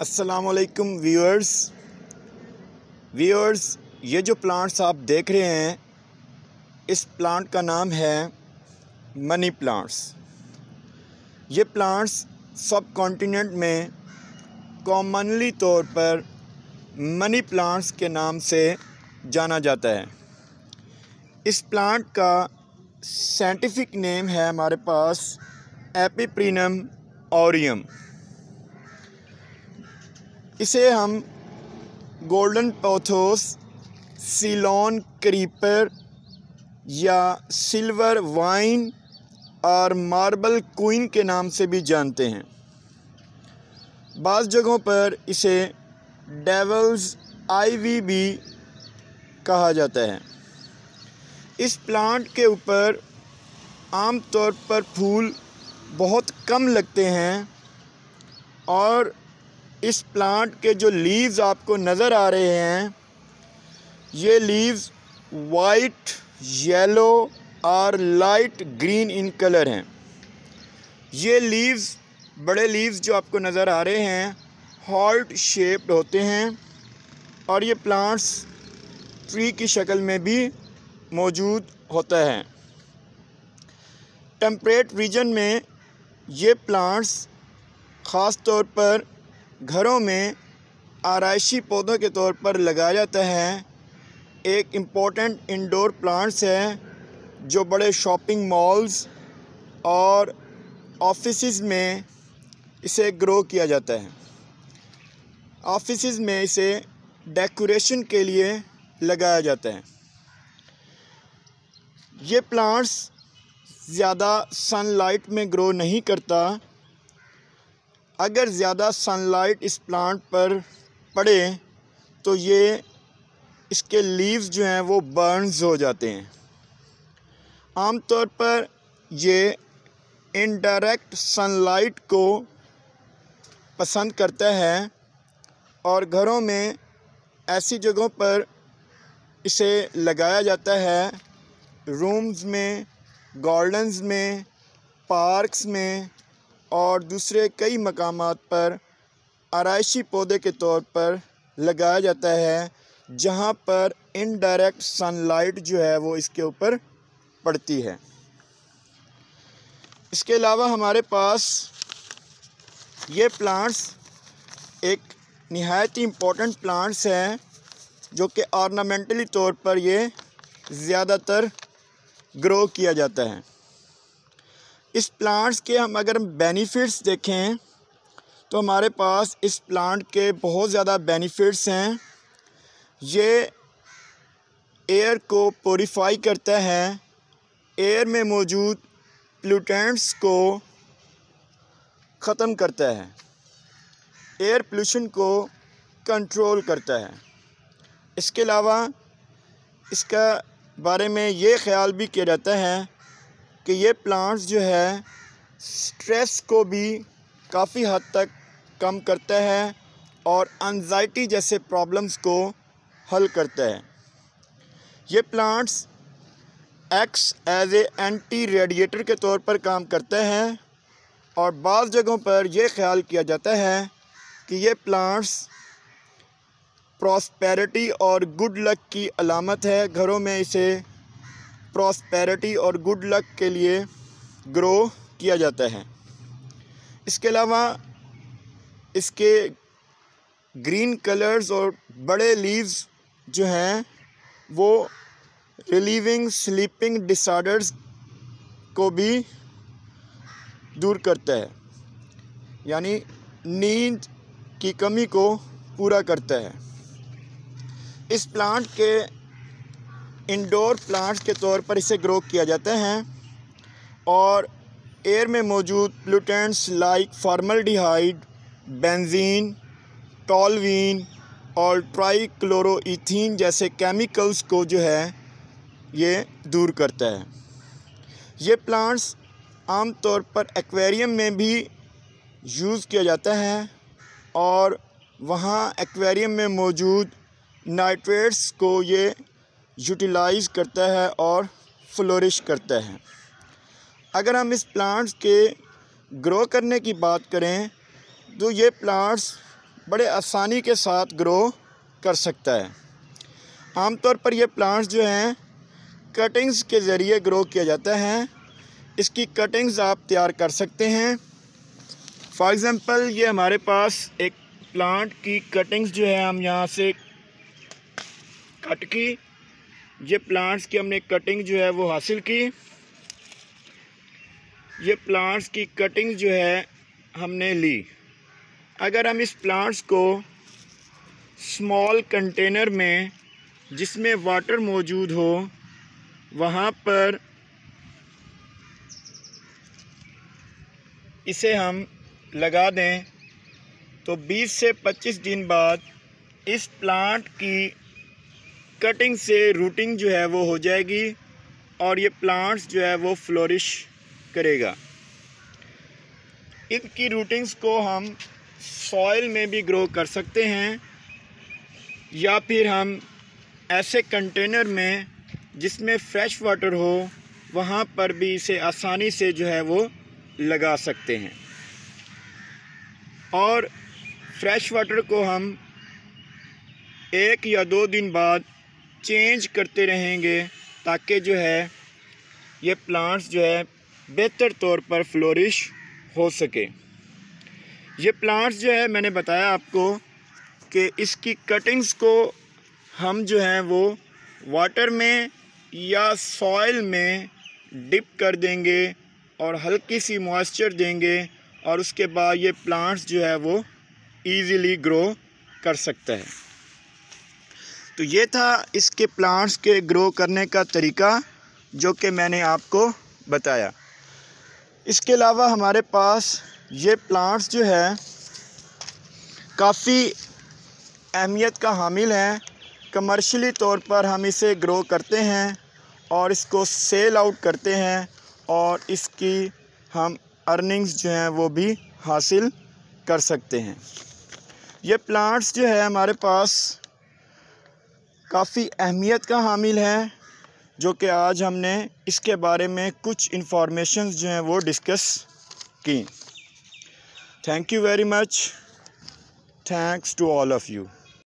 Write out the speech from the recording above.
असलकुम viewers viewers ये जो प्लांट्स आप देख रहे हैं, इस प्लांट का नाम है मनी प्लांट्स ये प्लांट्स सब कॉन्टीनेंट में कॉमनली तौर पर मनी प्लांट्स के नाम से जाना जाता है। इस प्लांट का साइंटिफिक नेम है हमारे पास एपिप्रीनम ऑरियम इसे हम गोल्डन पोथोस सिलोन क्रीपर या सिल्वर वाइन और मार्बल क्वीन के नाम से भी जानते हैं। बाज़ जगहों पर इसे डेवल्स आईवी भी कहा जाता है। इस प्लांट के ऊपर आम तौर पर फूल बहुत कम लगते हैं और इस प्लांट के जो लीव्स आपको नज़र आ रहे हैं, ये लीव्स वाइट येलो और लाइट ग्रीन इन कलर हैं। ये लीव्स बड़े लीव्स जो आपको नज़र आ रहे हैं हॉल्ट शेप्ड होते हैं और ये प्लांट्स ट्री की शक्ल में भी मौजूद होता है। टेम्परेट रीजन में ये प्लांट्स ख़ास तौर पर घरों में आरइशी पौधों के तौर पर लगाया जाता है। एक इम्पोर्टेंट इंडोर प्लांट्स है, जो बड़े शॉपिंग मॉल्स और ऑफ़िस में इसे ग्रो किया जाता है। ऑफ़िस में इसे डेकोरेशन के लिए लगाया जाता है। ये प्लांट्स ज़्यादा सनलाइट में ग्रो नहीं करता अगर ज़्यादा सनलाइट इस प्लांट पर पड़े तो ये इसके लीव्स जो हैं वो बर्न्स हो जाते हैं। आमतौर पर ये इनडायरेक्ट सनलाइट को पसंद करता है और घरों में ऐसी जगहों पर इसे लगाया जाता है। रूम्स में गार्डन्स में पार्क्स में और दूसरे कई मकाम पर आरइशी पौधे के तौर पर लगाया जाता है, जहाँ पर इनडायरेक्ट सनलाइट जो है वो इसके ऊपर पड़ती है। इसके अलावा हमारे पास ये प्लांट्स एक नहायत ही इम्पोर्टेंट प्लांट्स हैं, जो कि ऑर्नामेंटली तौर पर ये ज़्यादातर ग्रो किया जाता है। इस प्लांट्स के हम अगर बेनिफिट्स देखें तो हमारे पास इस प्लांट के बहुत ज़्यादा बेनिफिट्स हैं। ये एयर को प्योरीफाई करता है। एयर में मौजूद प्लूटेंट्स को ख़त्म करता है। एयर पोल्यूशन को कंट्रोल करता है। इसके अलावा इसका बारे में ये ख्याल भी किया जाता है कि ये प्लांट्स जो है स्ट्रेस को भी काफ़ी हद तक कम करता है और अनजाइटी जैसे प्रॉब्लम्स को हल करता है। ये plants acts as a anti radiator के तौर पर काम करते हैं और बाज़ जगहों पर यह ख्याल किया जाता है कि ये प्लांट्स प्रॉस्पेरिटी और गुड लक की अलामत है। घरों में इसे प्रॉस्पेरिटी और गुड लक के लिए ग्रो किया जाता है। इसके अलावा इसके ग्रीन कलर्स और बड़े लीव्स जो हैं, वो रिलीविंग स्लीपिंग डिसऑर्डर्स को भी दूर करता है। यानी नींद की कमी को पूरा करता है। इस प्लांट के इंडोर प्लांट्स के तौर पर इसे ग्रो किया जाता है। और एयर में मौजूद pollutants like formaldehyde benzene toluene और ट्राईक्लोरोईथीन जैसे केमिकल्स को जो है, ये दूर करता है। ये प्लांट्स आम तौर पर एक्वेरियम में भी यूज़ किया जाता है और वहाँ एक्वेरियम में मौजूद नाइट्रेट्स को ये यूटिलाइज़ करता है और फ्लोरिश करता है। अगर हम इस प्लांट्स के ग्रो करने की बात करें तो ये प्लांट्स बड़े आसानी के साथ ग्रो कर सकता है। आमतौर पर ये प्लांट्स जो हैं, कटिंग्स के ज़रिए ग्रो किया जाता है। इसकी कटिंग्स आप तैयार कर सकते हैं। फॉर एग्ज़ाम्पल ये हमारे पास एक प्लांट की कटिंग्स जो है, हम यहाँ से कट की ये प्लांट्स की हमने कटिंग जो है वो हासिल की। ये प्लांट्स की कटिंग जो है हमने ली। अगर हम इस प्लांट्स को स्मॉल कंटेनर में जिसमें वाटर मौजूद हो, वहाँ पर इसे हम लगा दें तो 20 से 25 दिन बाद इस प्लांट की कटिंग से रूटिंग जो है वो हो जाएगी और ये प्लांट्स जो है वो फ्लोरिश करेगा। इनकी रूटिंग्स को हम सॉइल में भी ग्रो कर सकते हैं या फिर हम ऐसे कंटेनर में जिसमें फ्रेश वाटर हो, वहाँ पर भी इसे आसानी से जो है वो लगा सकते हैं। और फ्रेश वाटर को हम एक या दो दिन बाद चेंज करते रहेंगे ताकि जो है, ये प्लांट्स जो है, बेहतर तौर पर फ्लोरिश हो सके। ये प्लांट्स जो है, मैंने बताया आपको कि इसकी कटिंग्स को हम जो हैं, वो वाटर में या सॉइल में डिप कर देंगे और हल्की सी मॉइस्चर देंगे और उसके बाद ये प्लांट्स जो है, वो इजीली ग्रो कर सकता है। तो ये था इसके प्लांट्स के ग्रो करने का तरीका, जो कि मैंने आपको बताया। इसके अलावा हमारे पास ये प्लांट्स जो है, काफ़ी अहमियत का हामिल हैं। कमर्शली तौर पर हम इसे ग्रो करते हैं और इसको सेल आउट करते हैं और इसकी हम अर्निंग्स जो हैं, वो भी हासिल कर सकते हैं। ये प्लांट्स जो है, हमारे पास काफ़ी अहमियत का हामिल है, जो कि आज हमने इसके बारे में कुछ इंफॉर्मेशन जो हैं वो डिस्कस की। Thank you very much thanks to all of you